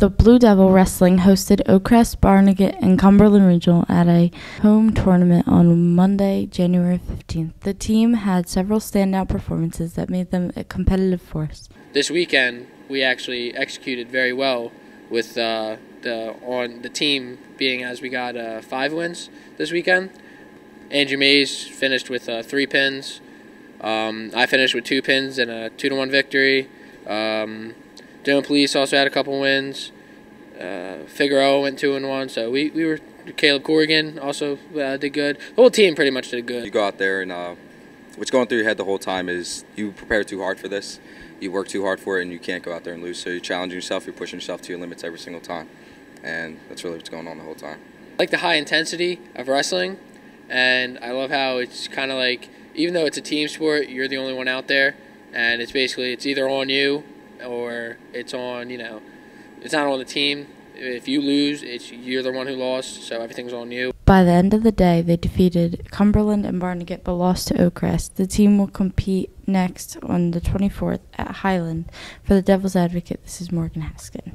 The Blue Devil Wrestling hosted Oakcrest, Barnegat, and Cumberland Regional at a home tournament on Monday, January 15th. The team had several standout performances that made them a competitive force. This weekend, we actually executed very well with uh, the on the team being as we got uh, five wins this weekend. Andrew Mays finished with uh, three pins. Um, I finished with two pins and a two to one victory. Um, Dome Police also had a couple wins. Uh, Figueroa went two and one, so we, we were Caleb Corrigan also uh, did good. The whole team pretty much did good. You go out there and uh, what's going through your head the whole time is you prepare too hard for this. You work too hard for it, and you can't go out there and lose. So you're challenging yourself. You're pushing yourself to your limits every single time, and that's really what's going on the whole time. I like the high intensity of wrestling, and I love how it's kind of like even though it's a team sport, you're the only one out there, and it's basically it's either on you or it's on you know it's not on the team. If you lose, it's you're the one who lost, so everything's on you. By the end of the day, they defeated Cumberland and Barnegat but lost to Oakcrest. The team will compete next on the 24th at Highland. For the Devil's Advocate, this is Morgan Haskin.